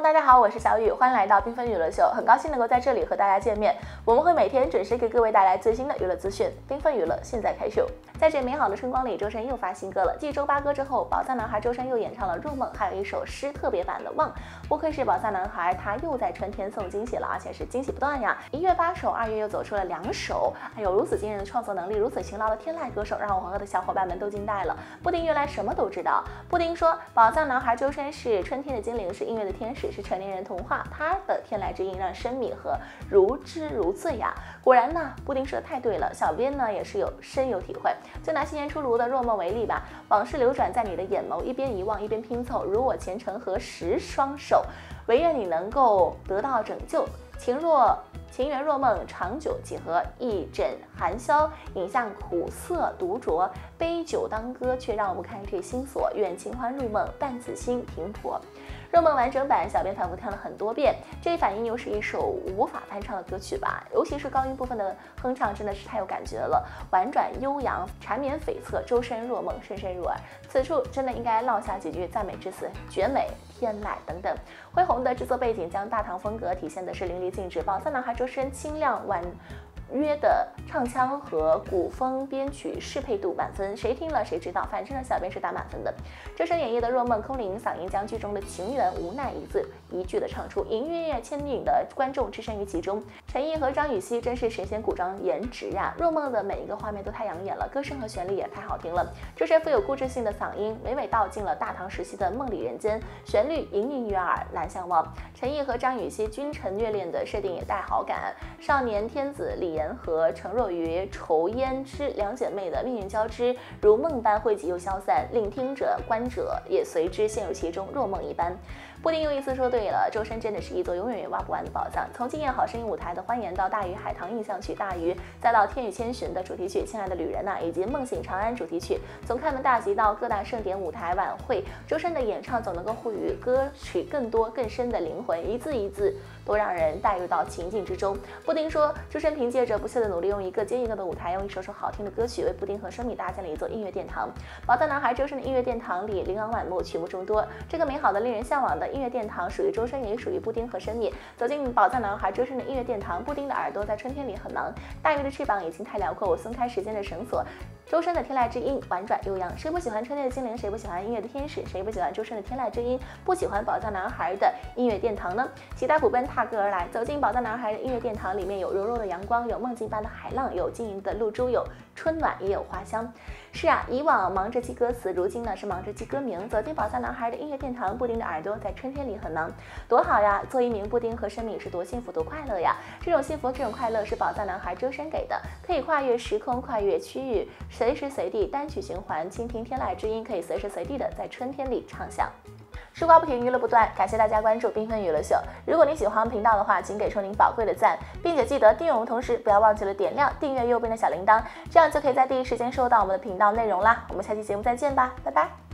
大家好，我是小雨，欢迎来到缤纷娱乐秀，很高兴能够在这里和大家见面。我们会每天准时给各位带来最新的娱乐资讯。缤纷娱乐现在开秀。在这美好的春光里，周深又发新歌了。继周八歌之后，宝藏男孩周深又演唱了《入梦》，还有一首诗特别版的《望》。不愧是宝藏男孩，他又在春天送惊喜了，而且是惊喜不断呀！一月八首，二月又走出了两首，哎呦，如此惊人的创作能力，如此勤劳的天籁歌手，让我和我的小伙伴们都惊呆了。布丁原来什么都知道。布丁说，宝藏男孩周深是春天的精灵，是音乐的天使，只是成年人童话。他的天籁之音让生米和如痴如醉呀！果然呢，布丁说的太对了，小编呢也是有深有体会。就拿新年出炉的《若梦》为例吧，往事流转在你的眼眸，一边遗忘一边拼凑，如我前程何十双手，唯愿你能够得到拯救。情若情缘若梦，长久几何？一枕寒宵，影像苦涩独酌，杯酒当歌，却绕不开这心锁。愿清欢入梦，伴此心停泊。《若梦》完整版，小编反复听了很多遍，这一反应又是一首无法翻唱的歌曲吧？尤其是高音部分的哼唱，真的是太有感觉了，婉转悠扬，缠绵悱恻，周深若梦，深深入耳。此处真的应该落下几句赞美之词，绝美、天籁等等。恢宏的制作背景将大唐风格体现的是淋漓尽致，宝藏男孩周深清亮婉。约的唱腔和古风编曲适配度满分，谁听了谁知道。反正，小编是打满分的。周深演绎的《若梦》，空灵嗓音将剧中的情缘无奈一字一句的唱出，音乐牵引的观众置身于其中。陈毅和张雨绮真是神仙古装颜值呀，《若梦》的每一个画面都太养眼了，歌声和旋律也太好听了。周深富有故事性的嗓音，娓娓道尽了大唐时期的梦里人间，旋律隐隐约耳难相忘。陈毅和张雨绮君臣虐恋的设定也带好感，少年天子李和程若愚仇胭脂两姐妹的命运交织，如梦般汇集又消散，令听者观者也随之陷入其中，若梦一般。布丁又一次说对了，周深真的是一座永远也挖不完的宝藏。从惊艳好声音舞台的欢颜到大鱼海棠印象曲大鱼，再到天与千寻的主题曲亲爱的旅人呐，以及梦醒长安主题曲，从开门大吉到各大盛典舞台晚会，周深的演唱总能够赋予歌曲更多更深的灵魂，一字一字都让人带入到情境之中。布丁说，周深凭借着不懈的努力，用一个接一个的舞台，用一首首好听的歌曲，为布丁和生米搭建了一座音乐殿堂。宝藏男孩周深的音乐殿堂里，琳琅满目，曲目众多。这个美好的、令人向往的。音乐殿堂属于周深，也属于布丁和生米。走进宝藏男孩周深的音乐殿堂，布丁的耳朵在春天里很忙，大鱼的翅膀已经太辽阔，我松开时间的绳索。周深的天籁之音婉转悠扬，谁不喜欢春天的精灵？谁不喜欢音乐的天使？谁不喜欢周深的天籁之音？不喜欢宝藏男孩的音乐殿堂呢？期待虎奔踏歌而来，走进宝藏男孩的音乐殿堂，里面有柔柔的阳光，有梦境般的海浪，有晶莹的露珠，有春暖也有花香。是啊，以往忙着记歌词，如今呢是忙着记歌名。走进宝藏男孩的音乐殿堂，布丁的耳朵在春天里很忙，多好呀！做一名布丁和生米是多幸福多快乐呀！这种幸福，这种快乐是宝藏男孩周深给的，可以跨越时空，跨越区域，随时随地单曲循环，倾听天籁之音，可以随时随地的在春天里畅想。吃瓜不停，娱乐不断，感谢大家关注缤纷娱乐秀。如果您喜欢频道的话，请给出您宝贵的赞，并且记得订阅我们，同时不要忘记了点亮订阅右边的小铃铛，这样就可以在第一时间收到我们的频道内容啦。我们下期节目再见吧，拜拜。